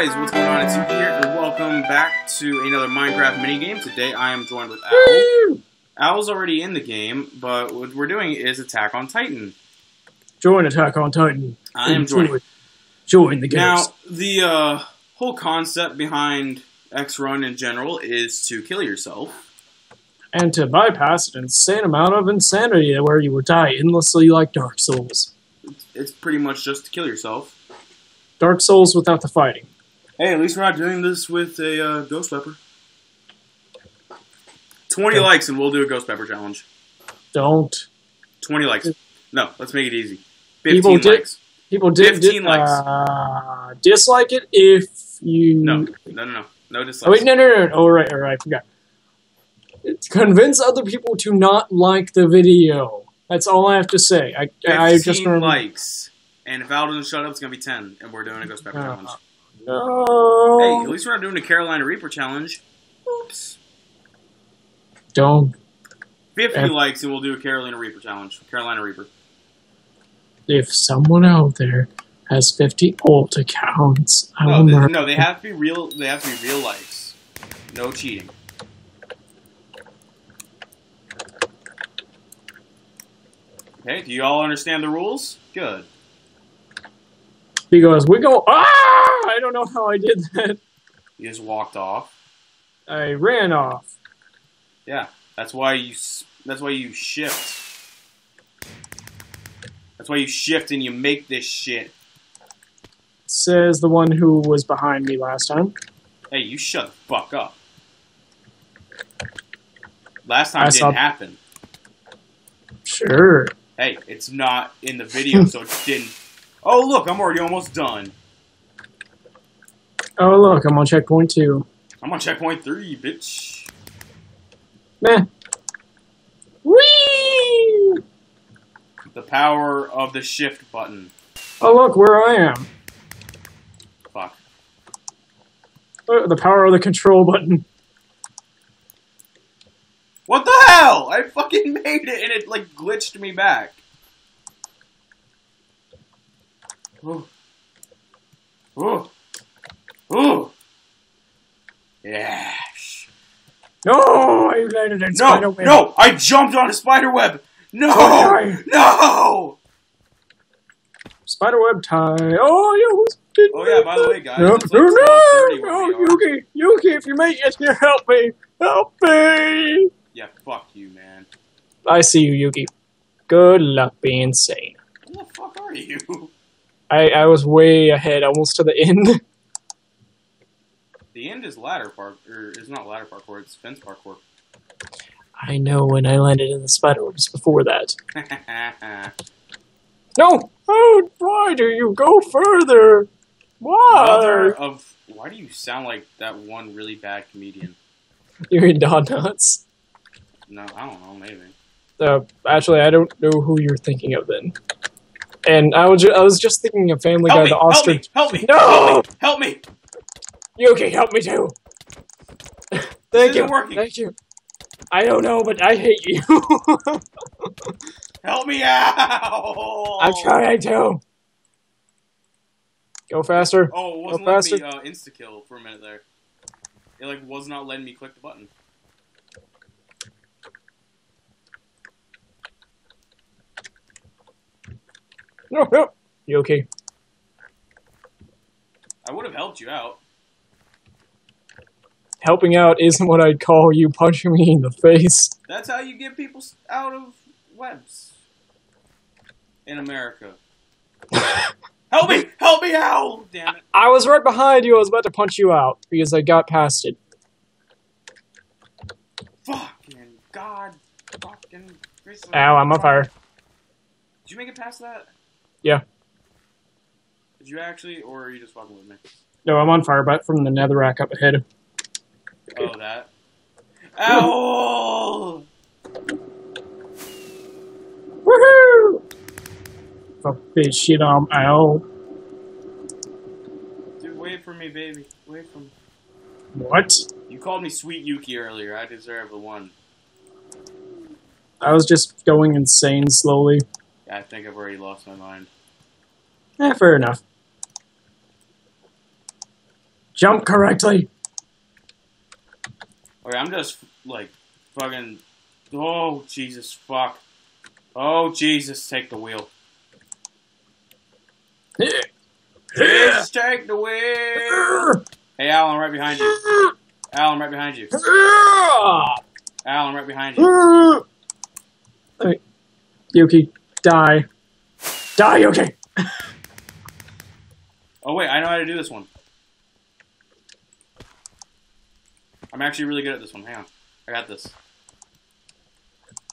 guys, what's going on? It's you here, and welcome back to another Minecraft minigame. Today I am joined with Owl. Owl's already in the game, but what we're doing is Attack on Titan. Join Attack on Titan. I am Join- joining. Join the game. Now, the uh, whole concept behind X Run in general is to kill yourself. and to bypass an insane amount of insanity where you would die endlessly like Dark Souls. It's pretty much just to kill yourself. Dark Souls without the fighting. Hey, at least we're not doing this with a uh, Ghost Pepper. 20 Yeah. likes and we'll do a Ghost Pepper challenge. Don't. 20 likes. No, let's make it easy. 15 People did- likes. People did, 15 did likes. uh, dislike it if you. No, no, no, no. No dislikes. Oh, wait, no, no, no. no. Oh, right, right, I forgot. Convince other people to not like the video. That's all I have to say. I, I 15 just remember. likes. And if Al doesn't shut up, it's going to be 10. And we're doing a Ghost Pepper Uh, challenge. No. Hey, at least we're not doing a Carolina Reaper challenge. Oops. Don't. 50 Eh. likes and we'll do a Carolina Reaper challenge. Carolina Reaper. If someone out there has 50 alt accounts, I No, will they, murder no, they have to be real. They have to be real likes. No cheating. Okay, do you all understand the rules? Good. Because we go, ah! I don't know how I did that. You just walked off. I ran off. Yeah, that's why you. That's why you shift. That's why you shift and you make this shit. Says the one who was behind me last time. Hey, you shut the fuck up. Last time I it didn't happen. Sure. Hey, it's not in the video, so it didn't. Oh look, I'm already almost done. Oh, look, I'm on checkpoint two. I'm on checkpoint three, bitch. Meh. Whee! The power of the shift button. Oh, look, where I am. Fuck. Oh, the power of the control button. What the hell? I fucking made it and it like glitched me back. Ooh. Ooh. Ooh. Yeah. No, I landed in No, spiderweb. no, I jumped on a spider web. No, Oh, no. Spiderweb tie. Oh, yeah. Oh yeah, by the way, guys, No, no, no, 12:30 where no. Yuki, Yuki, if you make it here, help me, help me. Yeah, fuck you, man. I see you, Yuki. Good luck being sane. Where the fuck are you? I, I was way ahead, almost to the end. The end is ladder park, or it's not ladder parkour, it's fence parkour. I know when I landed in the spider spiderwebs before that. No! Oh, why do you go further? Why? Mother Why? of why do you sound like that one really bad comedian? You're in Don Nuts. No, I don't know, maybe. Uh, actually, I don't know who you're thinking of then. And I was, ju- I was just thinking of Family Guy, Help me, the help me, ostrich. help me, No! help me, You! Yuki, help me too. Thank you. working. Thank you. I don't know, but I hate you. Help me out! I'm trying to. Go faster. Oh, it wasn't Go letting me faster. uh, insta kill for a minute there. It like was not letting me click the button. No, no. You okay? I would have helped you out. Helping out isn't what I'd call you punching me in the face. That's how you get people out of webs in America. help me! Help me out! Damn it! I was right behind you. I was about to punch you out because I got past it. Fucking god! Fucking. Ow, I'm on fire. Did you make it past that? Yeah. Did you actually, or are you just fucking with me? No, I'm on fire, but from the netherrack up ahead. Oh, that. Ow! Woohoo! Fuck bitch shit, I'm out. Dude, wait for me, baby. Wait for me. What? You called me Sweet Yuki earlier. I deserve the one. I was just going insane slowly. Yeah, I think I've already lost my mind. Eh, fair enough. Jump correctly. Okay, I'm just like fucking. Oh Jesus, fuck. Oh Jesus, take the wheel. Jesus, take the wheel. Hey, Alan, right behind you. Alan, right behind you. Alan, right behind you. Alright. Yuki, die. Die, okay. Oh wait, I know how to do this one. I'm actually really good at this one. Hang on, I got this.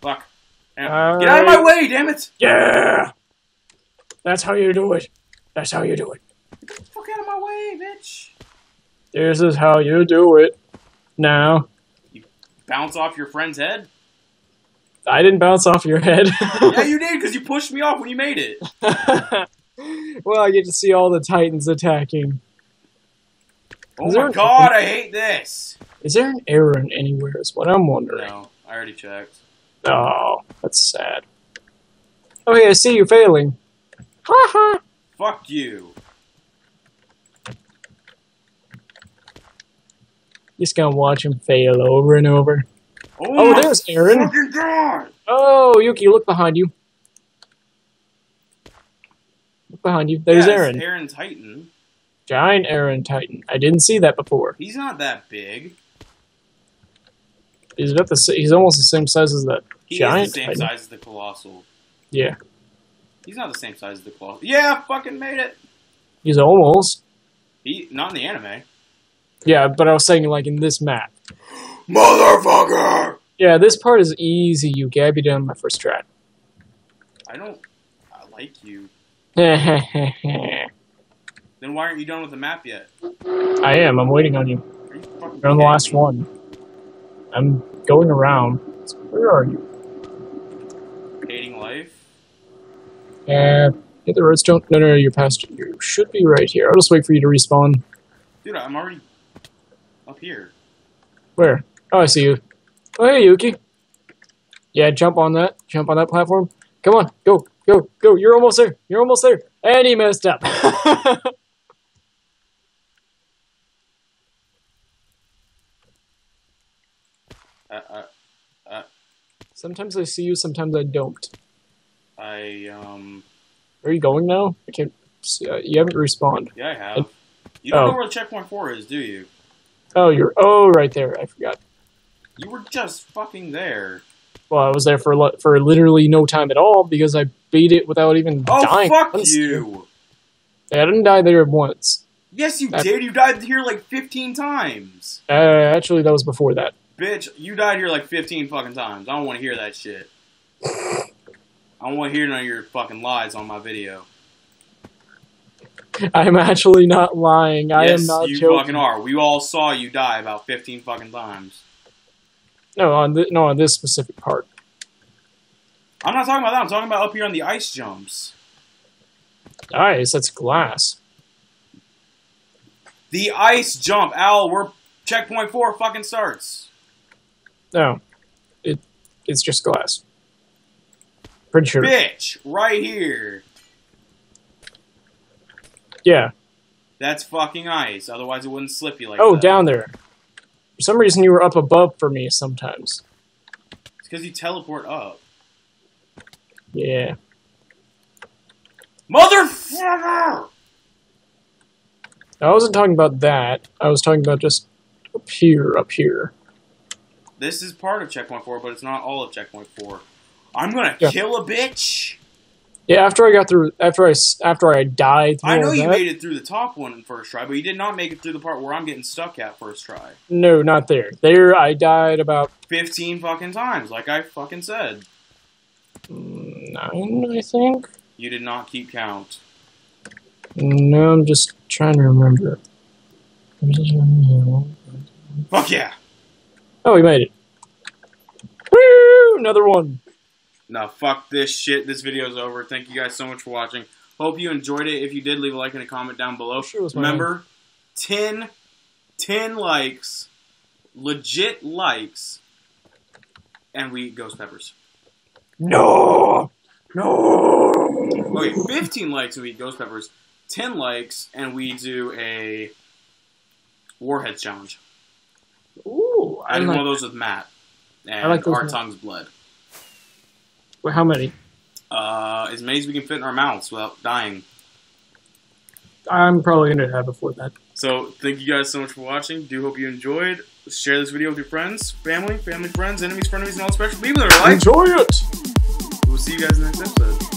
Fuck. Hang on. Get out of my way, damn it! Yeah! That's how you do it. That's how you do it. Fuck out of my way, bitch! This is how you do it. Now, You Bounce off your friend's head? I didn't bounce off your head. yeah, you did because you pushed me off when you made it. well, I get to see all the Titans attacking. Oh Is my an- god, er- I hate this. Is there an error in anywhere? Is what I'm wondering. No, I already checked. Oh, that's sad. Oh, hey, I see you failing. Ha ha! Fuck you. Just gonna watch him fail over and over. Oh, Oh, there's Eren. Oh, Yuki, look behind you. Look behind you. There's Yeah, it's Eren. Eren Titan. Giant Eren Titan. I didn't see that before. He's not that big. He's about the sa- he's almost the same size as that He giant is the same Titan. size as the Colossal. Yeah, He's not the same size as the Colossal. Yeah, fucking made it. he's almost. He not in the anime. Yeah, but I was saying like in this map. Motherfucker! Yeah, this part is easy. You gab you down my first try. I don't. I like you. I Then why aren't you done with the map yet? I am. I'm waiting on you. Are you fucking You're on the last me? one. I'm going around. Where are you? Hating life. Uh, hit the redstone. No, no, no, you're past. You should be right here. I'll just wait for you to respawn. Dude, I'm already up here. Where? Oh, I see you. Oh, hey, Yuki. Yeah, jump on that. Jump on that platform. Come on, go, go, go. You're almost there. You're almost there. And he messed up. I, I, sometimes I see you, sometimes I don't. I um. Where are you going now? I can't. See, uh, you haven't respawned. Yeah, I have. You don't Oh. know where checkpoint four is, do you? Oh, you're. Oh, right there. I forgot. You were just fucking there. Well, I was there for for literally no time at all because I beat it without even Oh dying. fuck once. you! I didn't die there once. Yes, you That- did. You died here like 15 times. Uh, actually, that was before that. Bitch, you died here like 15 fucking times. I don't want to hear that shit. I don't want to hear none of your fucking lies on my video. I'm actually not lying. I yes, am not you joking. fucking are. We all saw you die about 15 fucking times. No, on th- no on this specific part. I'm not talking about that. I'm talking about up here on the ice jumps. Ice? that's glass. The ice jump, Al. We're checkpoint four fucking starts. No, it it's just glass. Pretty sure. Bitch, right here. Yeah. That's fucking ice. Otherwise, it wouldn't slip you like Oh, that. down there. For some reason, you were up above for me sometimes. It's because you teleport up. Yeah. Motherfucker! I wasn't talking about that. I was talking about just up here, up here. This is part of checkpoint four, but it's not all of checkpoint four. I'm gonna Yeah. kill a bitch. Yeah, after I got through, after I after I died through I know you that- made it through the top one in first try, but you did not make it through the part where I'm getting stuck at first try. No, not there. There, I died about 15 fucking times, like I fucking said. nine, I think. You did not keep count. No, I'm just trying to remember. Fuck yeah! Oh, we made it. Woo! Another one. Now fuck this shit. This video's over. Thank you guys so much for watching. Hope you enjoyed it. If you did, leave a like and a comment down below. Sure Remember, 10, 10 likes, legit likes, and we eat ghost peppers. No! No! Okay, 15 likes and we eat ghost peppers. 10 likes and we do a Warheads challenge. Ooh, I I did like, one of those with Matt. And like those our tongues bled. Wait, how many? Uh, as many as we can fit in our mouths without dying. I'm probably gonna die before that. So thank you guys so much for watching. Do hope you enjoyed. Share this video with your friends, family, family, friends, enemies, frenemies, and all special people in their life. Enjoy it. We'll see you guys in the next episode.